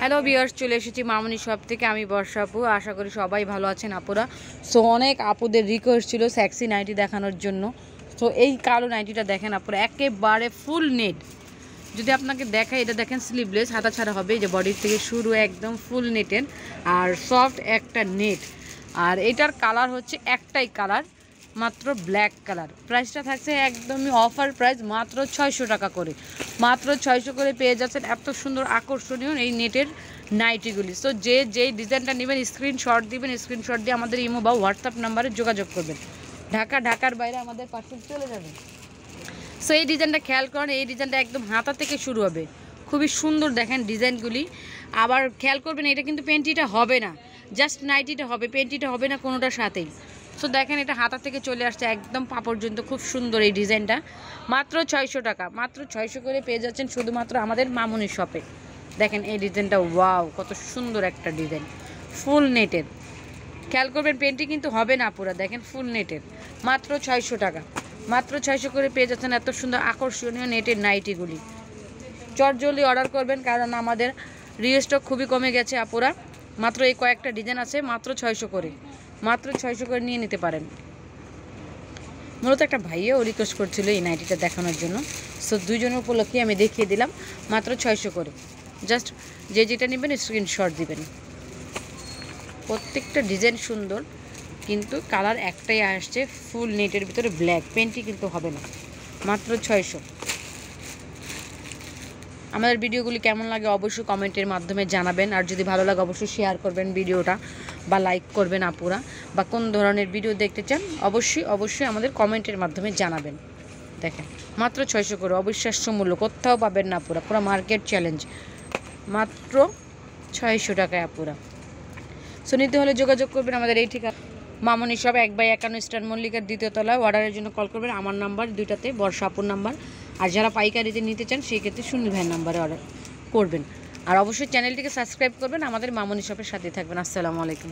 Hello বিয়ার্স চলে এসেছি মামনি shop থেকে। আমি বর্ষা আপু। আশা করি সবাই ভালো আছেন আপুরা। সো অনেক আপুদের রিকোয়েস্ট ছিল স্যাক্সি নাইটি দেখানোর জন্য। সো এই কালো নাইটিটা দেখেন আপুরা, একেবারে ফুল নেট যদি আপনাকে দেখায় এটা দেখেন স্লিভলেস হাতা ছাড়া হবে। যে বডির থেকে শুরু একদম ফুল নেটের আর সফট একটা নেট আর এটার কালার হচ্ছে একটাই কালার মাত্র ব্ল্যাক কালার। প্রাইসটা থাকছে একদমই অফার প্রাইস, মাত্র ছয়শো টাকা করে। মাত্র ছয়শো করে পেয়ে যাচ্ছেন এত সুন্দর আকর্ষণীয় এই নেটের নাইটিগুলি। সো যে যেই ডিজাইনটা নেবেন স্ক্রিনশট দিবেন স্ক্রিনশট দিয়ে আমাদের ইমো বা হোয়াটসঅ্যাপ নাম্বারে যোগাযোগ করবেন। ঢাকা, ঢাকার বাইরে আমাদের পার্সেল চলে যাবে সো এই ডিজাইনটা খেয়াল করেন, এই ডিজাইনটা একদম হাতা থেকে শুরু হবে। খুবই সুন্দর দেখেন ডিজাইনগুলি। আবার খেয়াল করবেন, এটা কিন্তু পেন্টিটা হবে না। জাস্ট নাইটিটা হবে পেন্টিটা হবে না কোনোটার সাথেই। সো দেখেন এটা হাতা থেকে চলে আসছে একদম পা পর্যন্ত, খুব সুন্দর এই ডিজাইনটা। মাত্র ছয়শো টাকা, মাত্র ছয়শো করে পেয়ে যাচ্ছেন শুধুমাত্র আমাদের মামুনি শপে। দেখেন এই ডিজাইনটা, ওয়াও, কত সুন্দর একটা ডিজাইন। ফুল নেটের। খেয়াল করবেন, পেন্টি কিন্তু হবে না পুরো, দেখেন ফুল নেটের। মাত্র ছয়শো টাকা, মাত্র ছয়শো করে পেয়ে যাচ্ছেন এত সুন্দর আকর্ষণীয় নেটের নাইটিগুলি। চটজলদি অর্ডার করবেন, কারণ আমাদের রিস্টক খুবই কমে গেছে আপুরা। মাত্র এই কয়েকটা ডিজাইন আছে, মাত্র ছয়শো করে। মাত্র ছয়শো করে নিয়ে নিতে পারেন। মূলত একটা ভাইয়াও রিকোয়েস্ট করছিল এই নাইটিটা দেখানোর জন্য। সো দুইজনের উপলক্ষে আমি দেখিয়ে দিলাম, মাত্র ছয়শো করে। জাস্ট যে যেটা নেবেন স্ক্রিনশট দিবেন। প্রত্যেকটা ডিজাইন সুন্দর, কিন্তু কালার একটাই আসছে ফুল নেটের ভিতরে ব্ল্যাক পেন্টই কিন্তু হবে না। মাত্র ছয়শো। আমাদের ভিডিওগুলি কেমন লাগে অবশ্যই কমেন্টের মাধ্যমে জানাবেন। আর যদি ভালো লাগে, অবশ্যই শেয়ার করবেন ভিডিওটা বা লাইক করবেন আপুরা বা কোন ধরনের ভিডিও দেখতে চান, অবশ্যই অবশ্যই আমাদের কমেন্টের মাধ্যমে জানাবেন। দেখেন, মাত্র ছয়শো করে অবিশ্বাস্য মূল্য কোথাও পাবেন না আপুরা, পুরো মার্কেট চ্যালেঞ্জ মাত্র ছয়শো টাকায় আপুরা। সো নিতে হলে যোগাযোগ করবেন আমাদের এই ঠিকানা। মামনি সব এক বাই একান্ন স্টার মল্লিকার দ্বিতীয় তলায় অর্ডারের জন্য কল করবেন। আমার নাম্বার দুইটাতে বর্ষাপুর নাম্বার আর যারা পাইকারিতে নিতে চান, সেই ক্ষেত্রে সুনীল ভাইয়ের নাম্বারে অর্ডার করবেন। আর অবশ্যই চ্যানেলটিকে সাবস্ক্রাইব করবেন আমাদের মামনি শপের সাথে থাকবেন। আসসালামু আলাইকুম।